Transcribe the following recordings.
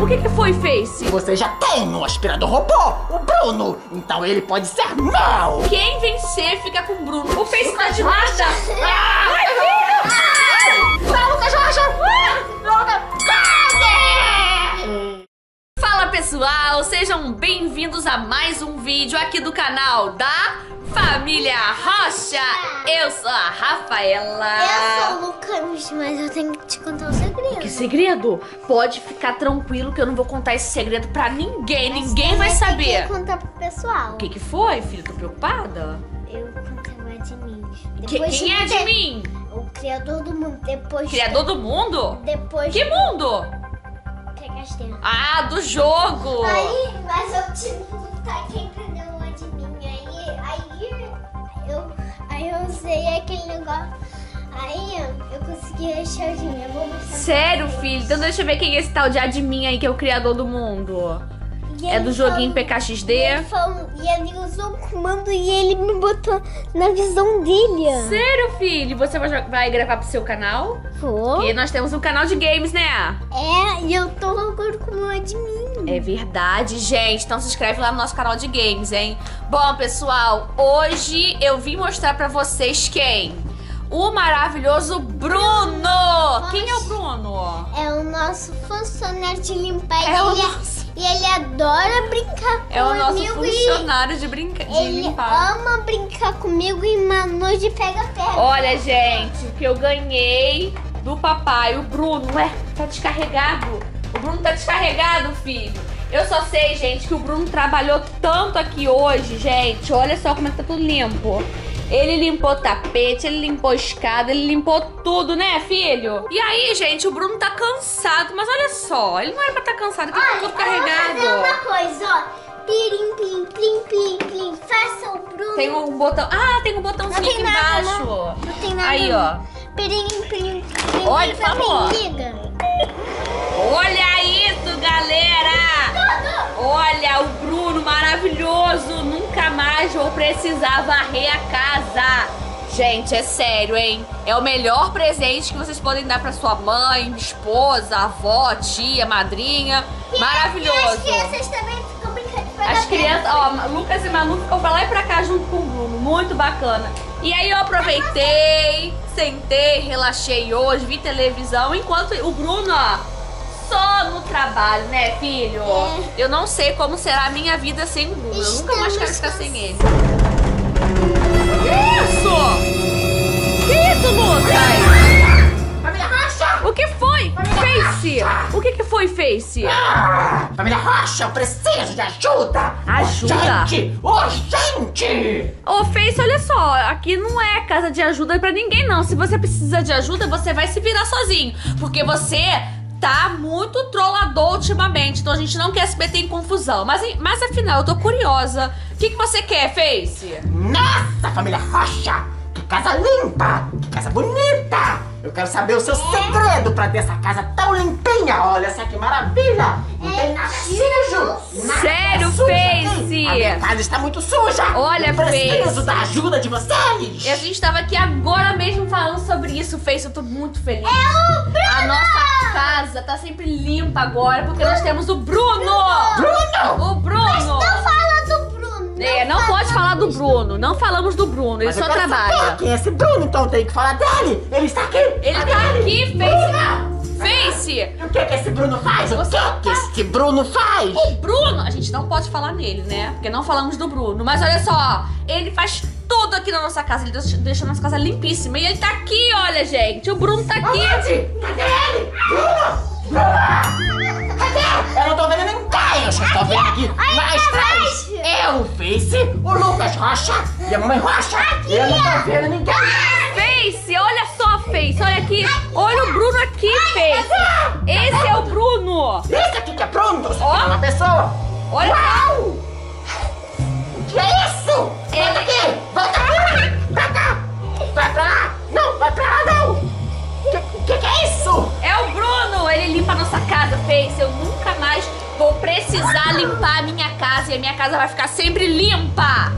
O que, que foi, Face? Você já tem um aspirador robô, o Bruno. Então ele pode ser meu. Quem vencer fica com o Bruno. O Face tá de nada. Ah! Ai, filho! Vai, Lucas Rocha! Lucas, Fala pessoal, sejam bem-vindos a mais um vídeo aqui do canal da Família Rocha. Eu sou a Rafaela. Eu sou o Lucas, mas eu tenho que te contar um segredo. Que segredo? Pode ficar tranquilo que eu não vou contar esse segredo pra ninguém. ninguém vai Eu saber. que contar pro pessoal. O que que foi, filho? Tô preocupada? Eu contava de mim. Que- Depois quem é de mim? O criador do mundo. Depois Criador do mundo? Depois Que mundo? Que castelo. Ah, do jogo! Aí, mas eu tive que lutar quem perdeu uma de mim. Aí, aí eu, aí eu usei aquele negócio. Aí eu consegui achar o dinheiro. Eu vou mostrar. Sério, filho? Então deixa eu ver quem é esse tal de admin aí que é o criador do mundo. É do joguinho falou- PKXD? E ele, falou- e ele usou o comando e ele me botou na visão dele. Sério, filho? Você vai, vai gravar pro seu canal? Pô. Porque nós temos um canal de games, né? É, e eu tô agora como admin. É verdade, gente. Então se inscreve lá no nosso canal de games, hein? Bom, pessoal, hoje eu vim mostrar pra vocês quem? O maravilhoso Bruno! Quem é o Bruno? É o nosso funcionário de limpar É o ele, nosso- e ele adora brincar É o nosso comigo e funcionário de, brinca... de ele limpar. ama brincar comigo e Manu de pega-pega. Olha, gente, o que eu ganhei do papai, o Bruno. Ué, tá descarregado. O Bruno tá descarregado, filho. Eu só sei, gente, que o Bruno trabalhou tanto aqui hoje, gente. Olha só como é que tá tudo limpo. Ele limpou tapete, ele limpou escada, ele limpou tudo, né, filho? E aí, gente, o Bruno tá cansado, mas olha só, ele não era pra estar tá cansado, que tá tudo carregado. uma coisa, ó. Pirim, plim, plim, plim, plim. Faça o Bruno. Tem um botão. Ah, tem um Não botãozinho tem aqui nada, embaixo. não. Não tem nada. Aí, ó. Pirim, plim, plim. Olha, me Liga. Precisar varrer a casa! Gente, é sério, hein? É o melhor presente que vocês podem dar pra sua mãe, esposa, avó, tia, madrinha. E as Maravilhoso! crianças também ficam brincando pega-pega. As crianças, ó, Lucas e Manu ficam pra lá e pra cá junto com o Bruno. Muito bacana. E aí eu aproveitei, sentei, relaxei hoje, vi televisão, enquanto o Bruno, ó, só no trabalho, né, filho? É. Eu não sei como será a minha vida sem o Bruno. Eu nunca mais quero ficar sem ele. Que isso, Lucas? Família Rocha! O que foi? Face! O que que foi, Face? Ah, Família Rocha, eu preciso de ajuda! Ajuda? Urgente! Urgente! Ô, Face, olha só, aqui não é casa de ajuda pra ninguém, não. Se você precisa de ajuda, você vai se virar sozinho. Porque você tá muito trollador ultimamente, então a gente não quer se meter em confusão. Mas, mas afinal, eu tô curiosa. O que, que você quer, Face? Nossa, família Rocha! Que casa limpa! Que casa bonita! Eu quero saber o seu segredo pra ter essa casa tão limpinha! Olha só que maravilha! Não tem nada sujo! Nada Sério, sujo aqui. Face? A minha casa está muito suja! Olha, Eu preciso Face. da ajuda de vocês! E a gente tava aqui agora mesmo falando sobre isso, Face. Eu tô muito feliz. É o Bruno! A nossa casa tá sempre limpa agora, porque nós temos o Bruno! Bruno! O Bruno! É, não pode falar do Bruno. Não falamos do Bruno, ele Mas só eu quero trabalha. saber quem é esse Bruno, então tenho que falar dele! Ele está aqui! Ele Cadê tá aqui, Bruno! Face. Face! E o que, que esse Bruno faz? O que, que esse Bruno faz? O Bruno, a gente não pode falar nele, né? Porque não falamos do Bruno. Mas olha só, ele faz tudo aqui na nossa casa. Ele deixa- deixa a nossa casa limpíssima. E ele tá aqui, olha, gente. O Bruno tá aqui. Cadê ele? Bruno! Bruno! Eu não tô vendo ninguém! Eu só estou vendo aqui mais trás! Eu, Face, o Lucas Rocha e a mamãe Rocha! Eu não tô vendo ninguém! Face, olha só, Face. Olha aqui. Olha o Bruno aqui, Face. Esse é o Bruno. Esse aqui que é Bruno! Você é uma pessoa! Olha Uau! Face. Eu nunca mais vou precisar limpar a minha casa. E a minha casa vai ficar sempre limpa.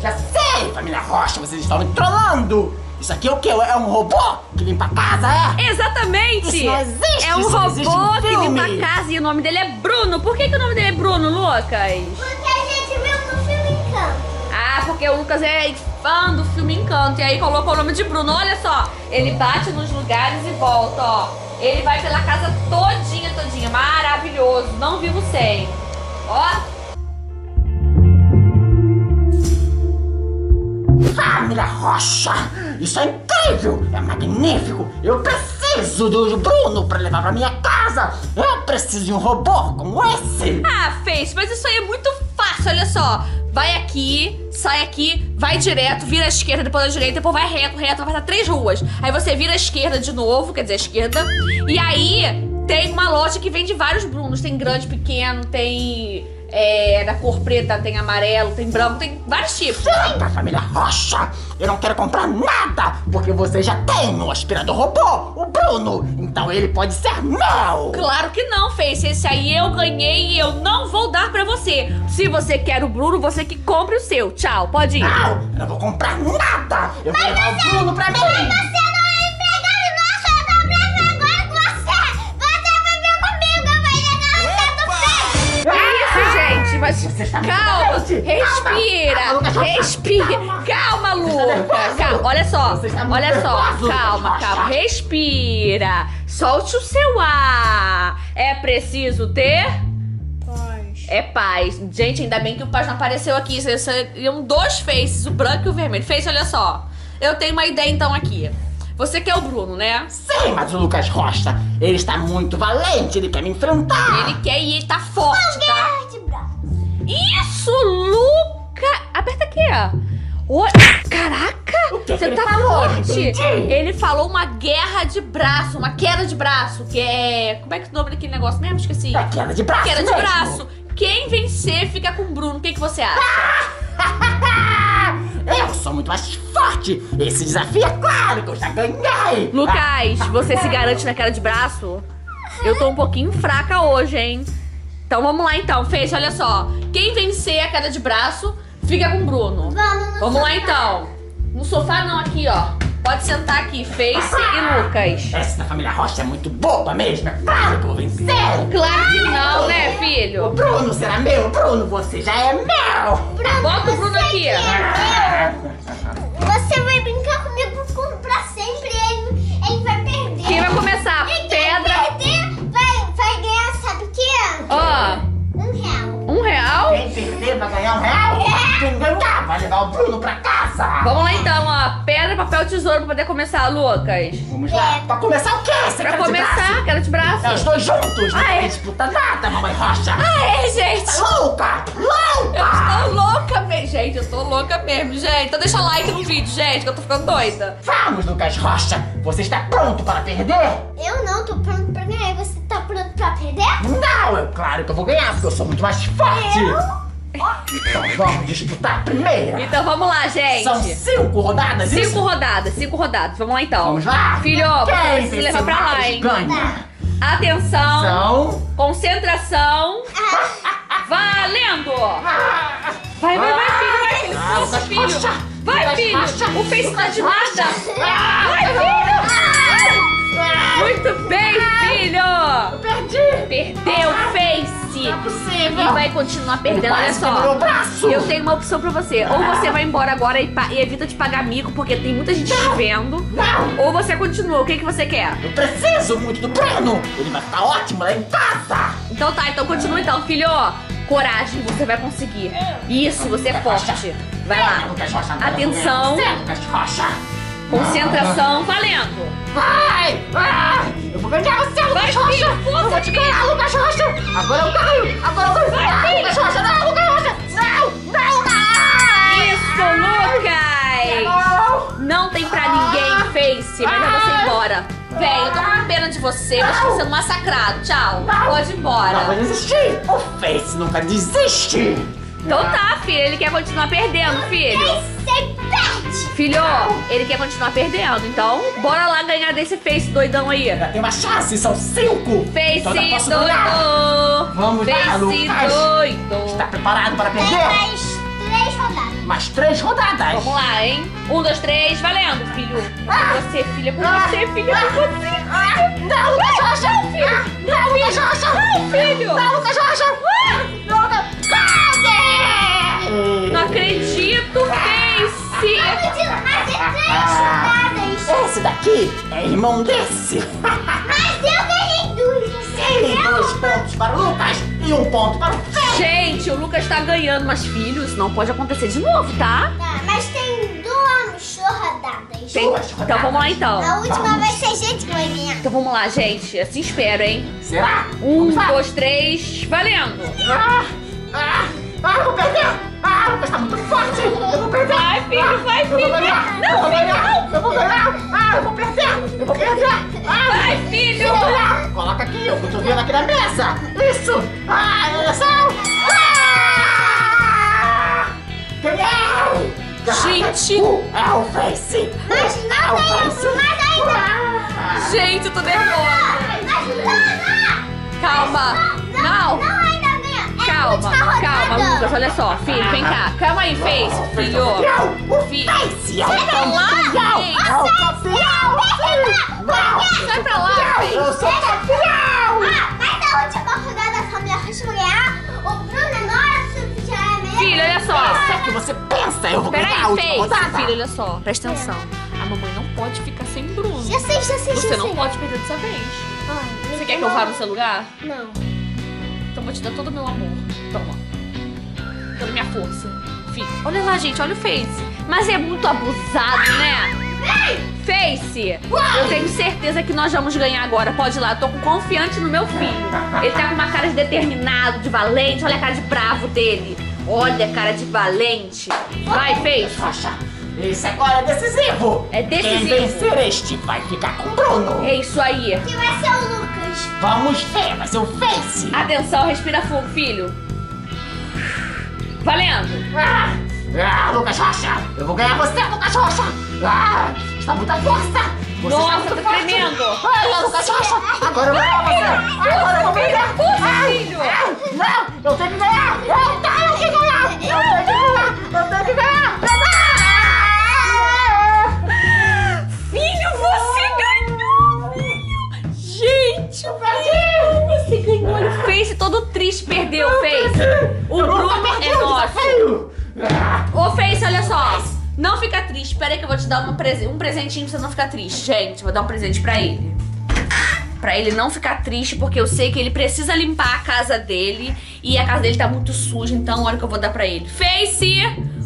Já sei, família Rocha, vocês estão me trollando! Isso aqui é o quê? É um robô que limpa a casa, é? Exatamente! Isso não existe, é um robô em que limpa a casa e o nome dele é Bruno. Por que, que o nome dele é Bruno, Lucas? Porque a gente viu no filme Encanto. Ah, porque o Lucas é fã do filme Encanto e aí colocou o nome de Bruno. Olha só, ele bate nos lugares e volta, ó. Ele vai pela casa todinha, todinha. Maravilhoso. Não vivo sem. Ó. Família Rocha! Isso é incrível! É magnífico! Eu preciso do Bruno pra levar pra minha casa! Eu preciso de um robô como esse! Ah, fez, mas isso aí é muito fácil, olha só. Vai aqui, sai aqui, vai direto, vira à esquerda, depois à direita, depois vai reto, reto, vai passar três ruas. Aí você vira à esquerda de novo, quer dizer, à esquerda. E aí tem uma loja que vende vários Brunos. Tem grande, pequeno, tem é, da cor preta, tem amarelo, tem branco, tem vários tipos. Chega, família Rocha! Eu não quero comprar nada! Porque você já tem um aspirador robô, o Bruno! Então ele pode ser meu! Claro que não, Face. Esse aí eu ganhei e eu não vou dar pra você. Se você quer o Bruno, você que compre o seu. Tchau, pode ir. Não! Eu não vou comprar nada! Eu vou levar o Bruno pra mim! Você Você está muito calma, respira, Calma, respira. Calma, Lucas. Calma. Olha só, Você está muito olha só. nervoso, Calma, calma. Respira. Solte o seu ar. É preciso ter é paz. Gente, ainda bem que o paz não apareceu aqui. Seriam dois faces, o branco e o vermelho. Face, olha só. Eu tenho uma ideia então aqui. Você que é o Bruno, né? Sim, mas o Lucas Rocha, ele está muito valente, ele quer me enfrentar! Ele quer e ele tá forte, tá? Isso, Luca! Aperta aqui, ó. Caraca! O que Você tá forte! Ele falou uma guerra de braço, uma queda de braço, que é. Como é que é o nome daquele negócio mesmo? Esqueci. É queda de braço Queda de mesmo. braço. Quem vencer fica com o Bruno. O que, que você acha? eu sou muito mais forte! Esse desafio é claro que eu já ganhei! Lucas, você se garante na queda de braço? Eu tô um pouquinho fraca hoje, hein? Então vamos lá então, Fez, olha só. Quem vencer a queda de braço fica com o Bruno. Vamos no Vamos lá sofá. então. No sofá não, aqui, ó. Pode sentar aqui, Face e Lucas. Essa da família Rocha é muito boba mesmo, é claro que eu vou vencer! Claro que não, né, O filho? Bruno será meu, Bruno, você já é meu! Bota o Bruno aqui. Você vai brincar comigo vai levar o Bruno pra casa! Vamos lá então, ó. Pedra, papel, tesouro pra poder começar, Lucas. Vamos lá! Pra começar o quê? Você Pra quer de começar, braço? queda de braço. É os dois juntos, não Ai. tem disputa nada, mamãe Rocha! Aê, gente. Tá louca? Eu Louca! estou louca mesmo. Gente, eu tô louca mesmo, gente. Então deixa like no vídeo, gente, que eu tô ficando doida. Vamos, Lucas Rocha! Você está pronto para perder? Eu não tô pronto pra ganhar. Você tá pronto pra perder? Não, claro que eu vou ganhar, porque eu sou muito mais forte! Então vamos disputar a primeira! Então vamos lá, gente. São cinco rodadas, Cinco isso? rodadas, cinco rodadas. Vamos lá então. Vamos lá? Filho, você Quem se vencer levar pra lá, hein? ganha! Atenção, São... concentração. Valendo! Vai, vai, vai, filho, vai, filho. Ah, Nossa, Lucas filho. Rocha. Vai, filho. O Face tá de nada. Ah, Vai, filho. Muito bem, filho. Perdi! Perdeu, Face. Não é possível! E vai continuar perdendo, olha só. o braço! Eu tenho uma opção pra você. Ou você vai embora agora e, e evita de pagar mico, porque tem muita gente te vendo. Não! Ou você continua. O que, que você quer? Eu preciso muito do Bruno! Ele vai ficar ótimo lá em casa! Então tá, então continua então, filho. Coragem, você vai conseguir. Isso, você é forte. Vai lá. Atenção. Eu vou ganhar você, Lucas Rocha! Concentração, valendo. Vai! Vai! Eu vou ganhar você, Lucas Vai, Rocha! eu vou te ganhar, Lucas Rocha! Agora eu ganho! Agora eu ganho! Vai, Ah. Lucas Rocha, não, Lucas Rocha! Não! Não, não! Isso, Lucas. Não! Não tem pra ninguém, Face. Melhor você ir embora. Véi, eu tô com pena de você. Você tá sendo massacrado. Tchau. Pode ir Não vou embora. desistir! O Face nunca desiste! Então tá, filho. Ele quer continuar perdendo, filho. Filho, ele quer continuar perdendo. Então, bora lá ganhar desse Face doidão aí. Ainda tem uma chance, são cinco! Face Então doido. Vamos lá, Face Lucas. doido. Está preparado para Tem perder? mais três rodadas. mais três rodadas. Vamos lá, hein? Um, dois, três, valendo, filho. Com você, filha, com você, filha, com você. Ah, não, Lucas Rocha! Ah, não, Lucas Rocha! Não, filho! Não, Lucas Rocha! Não, Lucas... Cadê? Não acredito! Mas é três rodadas. Esse daqui é irmão desse. Mas eu ganhei duas. Tem dois pontos para o Lucas e um ponto para o Fê. Gente, o Lucas tá ganhando, mas filho, isso não pode acontecer de novo, tá? Tá, mas tem duas rodadas. Tem- Duas Então vamos lá então. A última Vamos. vai ser gente que vai ganhar. Então vamos lá, gente. Assim espero, hein? Será? Um, Vamos lá. dois, três, valendo! Ah, ah, ah, vou perder! Ah, o Lucas tá muito forte! Eu vou perder! Vai, filho, vai, Eu vou filho! ganhar! Não, eu vou filho, ganhar! Eu vou ganhar! Ah, eu vou perder! Eu vou perder! Ah, Vai, filho! ganhar! Coloca aqui, eu tô vendo aqui na mesa! Isso! Ah, olha só! Ah! Ganhei! Gente! Uh, é o Face! Mas não o Face! mais ainda. Gente, eu tô nervosa! Mas não, Calma! não, Não! não Calma, rodada. calma, Lucas, olha só, filho, vem cá. Calma aí, Face, filho. Fi- Face Sai pra lá. É campeão! Não! Sai pra lá, Eu Face. sou campeão! Ah, mas a última rodada a família Rocha vai ganhar. O Bruno é nosso, já é melhor. Filho, olha só. É que você pensa, eu vou ganhar a Peraí, última Face, rodada! filho, olha só, presta atenção. A mamãe não pode ficar sem Bruno. Já sei, já sei, já Você sei. não pode perder dessa vez. Ai, Você quer que eu vá no seu lugar? Não. Vou te dar todo o meu amor. Toma. Toda a minha força. Filho, olha lá, gente, olha o Face. Mas é muito abusado, né? Face, eu tenho certeza que nós vamos ganhar agora. Pode ir lá, eu tô confiante no meu filho. Ele tá com uma cara de determinado, de valente. Olha a cara de bravo dele. Olha a cara de valente. Vai, Face. Esse agora é decisivo! É decisivo. Quem vencer este vai ficar com o Bruno! É isso aí. Que vai ser o Lucas. Vamos ver, vai ser o Face! Atenção, respira fundo, filho. Valendo. Ah, ah, Lucas Rocha! Eu vou ganhar você, Lucas Rocha! Ah, está muita força! Você Nossa, tá tremendo. Ai, Lucas Rocha! Agora eu vou ganhar você! Agora eu vou ganhar! Ai, filho. ah, Não! Eu tenho que ganhar! Eu perdeu, Face. O Bruno é um nosso. Ah, Ô, Face, olha só. Não fica triste. Espera aí que eu vou te dar presen- um presentinho pra você não ficar triste. Gente, vou dar um presente pra ele. Pra ele não ficar triste, porque eu sei que ele precisa limpar a casa dele. E a casa dele tá muito suja, então olha o que eu vou dar pra ele. Face,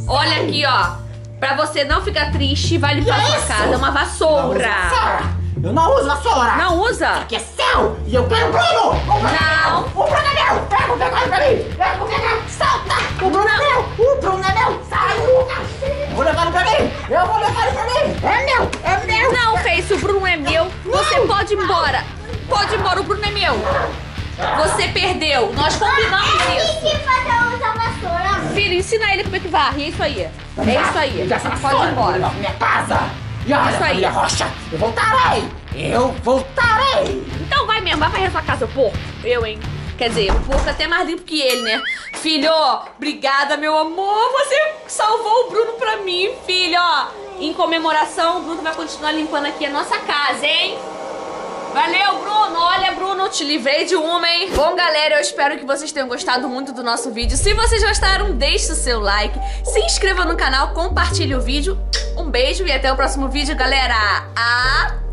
olha aqui, ó. Pra você não ficar triste, vai limpar a sua casa. É uma vassoura. Eu não uso vassoura! Não usa? Aqui é seu! E eu quero o Bruno! O Bruno é Não. O Bruno é meu! Pega, pegar ele pra mim! Pega, vou pegar! Solta! O Bruno é meu! O Bruno é meu! Sai, Lucas! Vou levar ele pra mim! Eu vou levar ele pra mim! É meu! É meu! Não, Face, o Bruno é meu. Você pode ir embora. Pode ir embora, o Bruno é meu. Você perdeu. Nós combinamos isso. Tem que fazer usa vassoura. Filho, ensina ele como é que varre. É isso aí. É isso aí. Pode ir embora. minha casa! E olha, Isso aí. família Rocha! Eu voltarei! Eu voltarei! Então vai mesmo, vai varrer sua casa, porco. Eu, hein? Quer dizer, o porco é até mais limpo que ele, né? Filho, obrigada, meu amor. Você salvou o Bruno pra mim, filho. Ó, em comemoração, o Bruno vai continuar limpando aqui a nossa casa, hein? Valeu, Bruno! Olha, Bruno, te livrei de uma, hein? Bom, galera, eu espero que vocês tenham gostado muito do nosso vídeo. Se vocês gostaram, deixe o seu like, se inscreva no canal, compartilhe o vídeo. Um beijo e até o próximo vídeo, galera. Até!